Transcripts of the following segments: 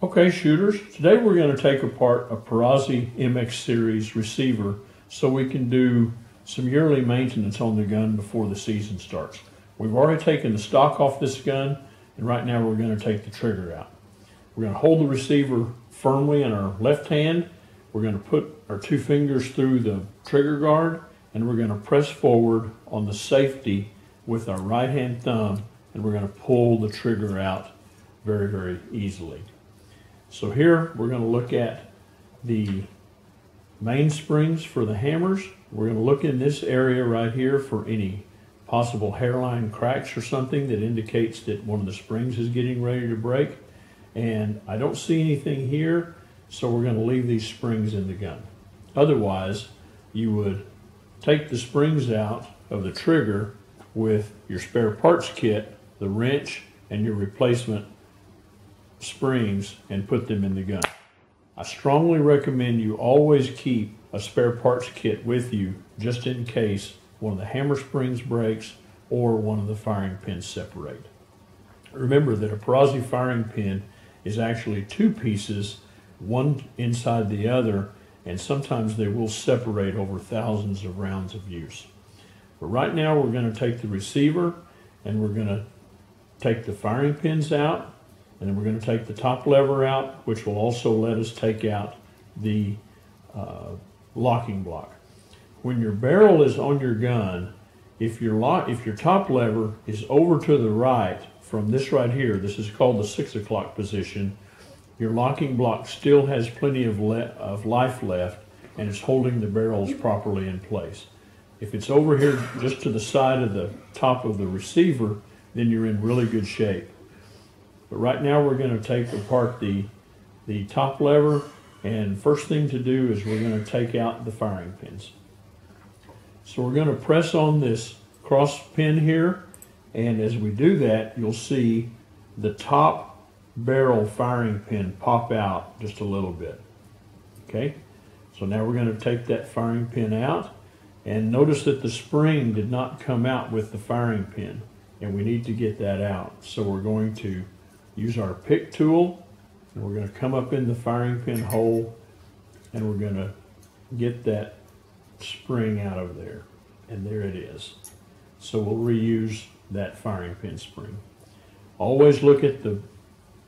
Okay, shooters, today we're going to take apart a Perazzi MX Series receiver so we can do some yearly maintenance on the gun before the season starts. We've already taken the stock off this gun and right now we're going to take the trigger out. We're going to hold the receiver firmly in our left hand. We're going to put our two fingers through the trigger guard and we're going to press forward on the safety with our right hand thumb and we're going to pull the trigger out very, very easily. So here we're going to look at the mainsprings for the hammers. We're going to look in this area right here for any possible hairline cracks or something that indicates that one of the springs is getting ready to break. And I don't see anything here, so we're going to leave these springs in the gun. Otherwise, you would take the springs out of the trigger with your spare parts kit, the wrench, and your replacement springs and put them in the gun. I strongly recommend you always keep a spare parts kit with you just in case one of the hammer springs breaks or one of the firing pins separate. Remember that a Perazzi firing pin is actually two pieces, one inside the other, and sometimes they will separate over thousands of rounds of use. But right now we're going to take the receiver and we're going to take the firing pins out and then we're going to take the top lever out, which will also let us take out the uh, locking block. When your barrel is on your gun, if your, lock, if your top lever is over to the right from this right here, this is called the six o'clock position, your locking block still has plenty of, of life left and it's holding the barrels properly in place. If it's over here just to the side of the top of the receiver, then you're in really good shape. But right now we're going to take apart the, the top lever and first thing to do is we're going to take out the firing pins. So we're going to press on this cross pin here and as we do that you'll see the top barrel firing pin pop out just a little bit. Okay, so now we're going to take that firing pin out and notice that the spring did not come out with the firing pin and we need to get that out. So we're going to use our pick tool and we're going to come up in the firing pin hole and we're going to get that spring out of there. And there it is. So we'll reuse that firing pin spring. Always look at the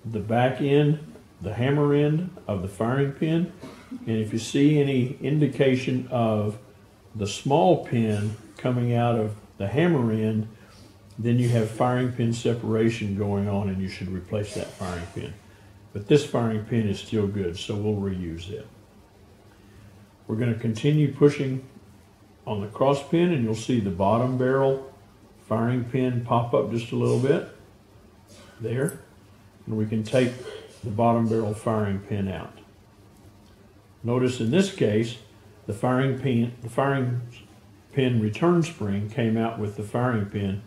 the back end the hammer end of the firing pin. And if you see any indication of the small pin coming out of the hammer end then you have firing pin separation going on and you should replace that firing pin. But this firing pin is still good, so we'll reuse it. We're going to continue pushing on the cross pin and you'll see the bottom barrel firing pin pop up just a little bit there. And we can take the bottom barrel firing pin out. Notice in this case, the firing pin, the firing pin return spring came out with the firing pin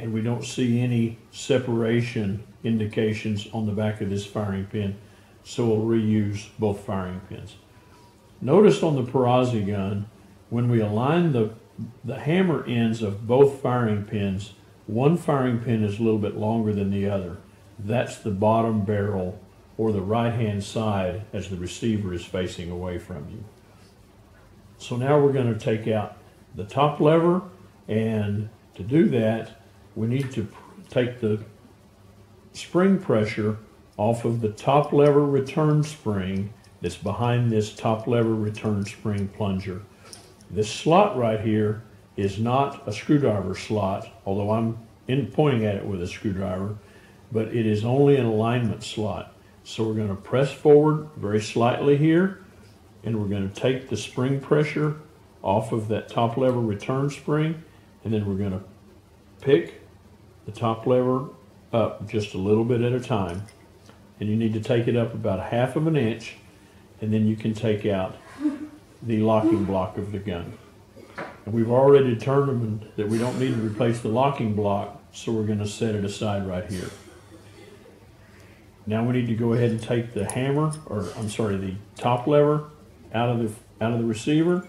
and we don't see any separation indications on the back of this firing pin, so we'll reuse both firing pins. Notice on the Perazzi gun, when we align the, the hammer ends of both firing pins, one firing pin is a little bit longer than the other. That's the bottom barrel or the right hand side as the receiver is facing away from you. So now we're going to take out the top lever and to do that we need to take the spring pressure off of the top lever return spring that's behind this top lever return spring plunger. This slot right here is not a screwdriver slot, although I'm in pointing at it with a screwdriver, but it is only an alignment slot. So we're going to press forward very slightly here, and we're going to take the spring pressure off of that top lever return spring, and then we're going to pick the top lever up just a little bit at a time. And you need to take it up about half of an inch, and then you can take out the locking block of the gun. And we've already determined that we don't need to replace the locking block, so we're going to set it aside right here. Now we need to go ahead and take the hammer, or I'm sorry, the top lever out of the out of the receiver.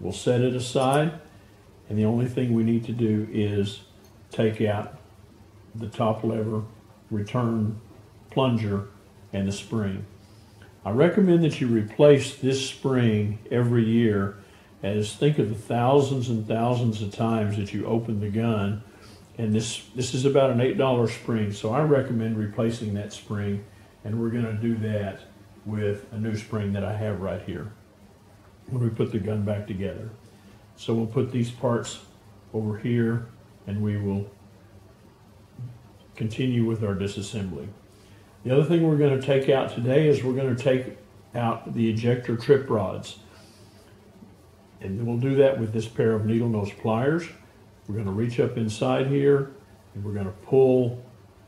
We'll set it aside, and the only thing we need to do is take out the top lever return plunger, and the spring. I recommend that you replace this spring every year as think of the thousands and thousands of times that you open the gun and this this is about an eight dollar spring so I recommend replacing that spring and we're going to do that with a new spring that I have right here. When we put the gun back together. So we'll put these parts over here and we will continue with our disassembly the other thing we're going to take out today is we're going to take out the ejector trip rods and we'll do that with this pair of needle nose pliers. We're going to reach up inside here and we're going to pull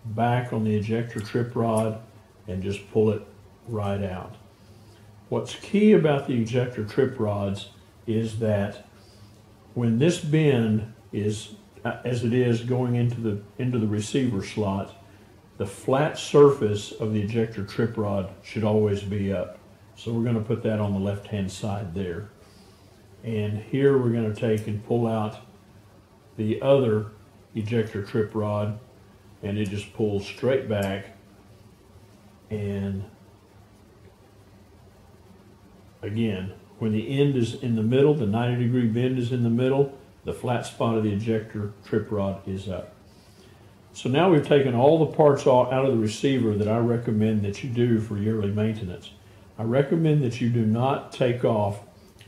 back on the ejector trip rod and just pull it right out. What's key about the ejector trip rods is that when this bend is Uh, as it is going into the into the receiver slot, the flat surface of the ejector trip rod should always be up. So we're going to put that on the left hand side there. And here we're going to take and pull out the other ejector trip rod and it just pulls straight back and again when the end is in the middle the 90 degree bend is in the middle the flat spot of the ejector trip rod is up so now we've taken all the parts out of the receiver that I recommend that you do for yearly maintenance I recommend that you do not take off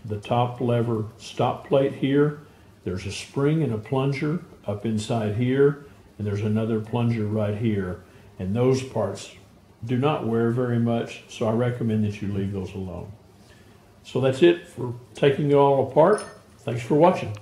the top lever stop plate here. There's a spring and a plunger up inside here, and there's another plunger right here. And those parts do not wear very much, so I recommend that you leave those alone. So that's it for taking it all apart. Thanks for watching.